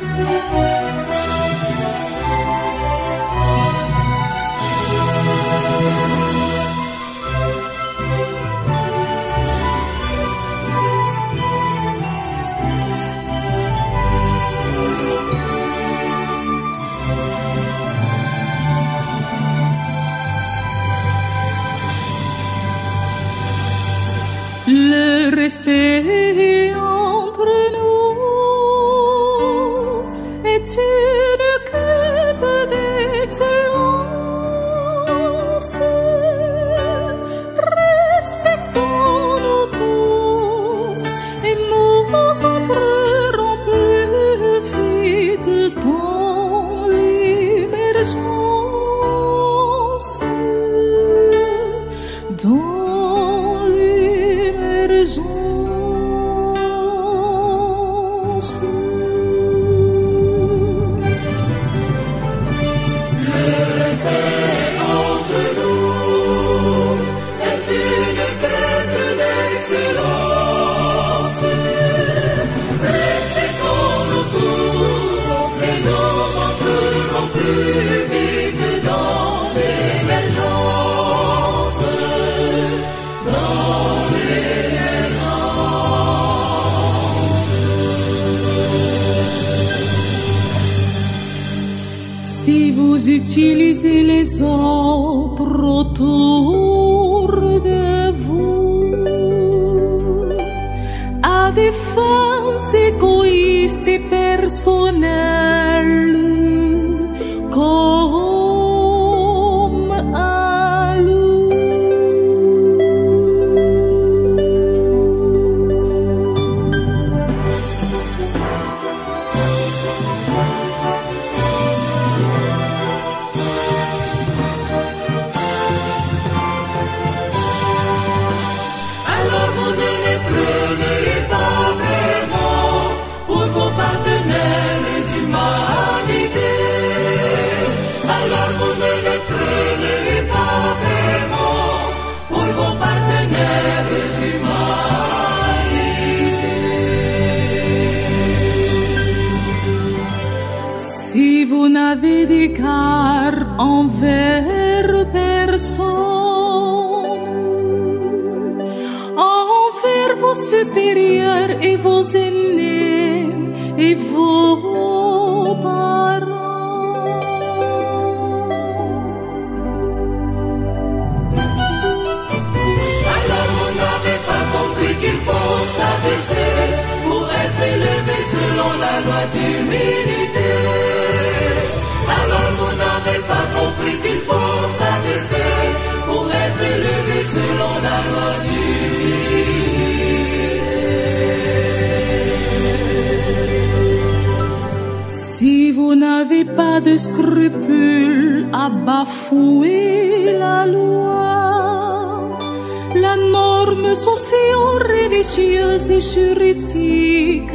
Música Dios. Si vous utilisez les autres autour de vous à des fins égoïstes et personnelles, d'égard envers personne, envers vos supérieurs et vos aînés et vos parents, Alors vous n'avez pas compris qu'il faut s'abaisser pour être élevé selon la loi d'humilité. Alors Si vous n'avez pas de scrupules à bafouer la loi, la norme socio-religieuse et juridique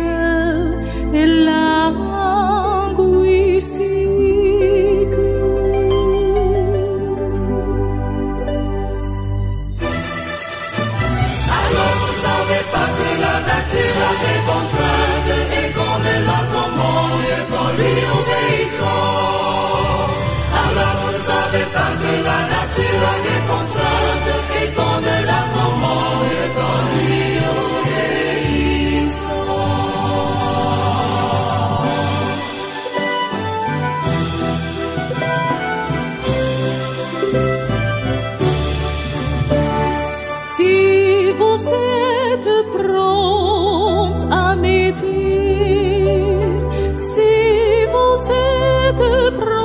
et linguistique. que prend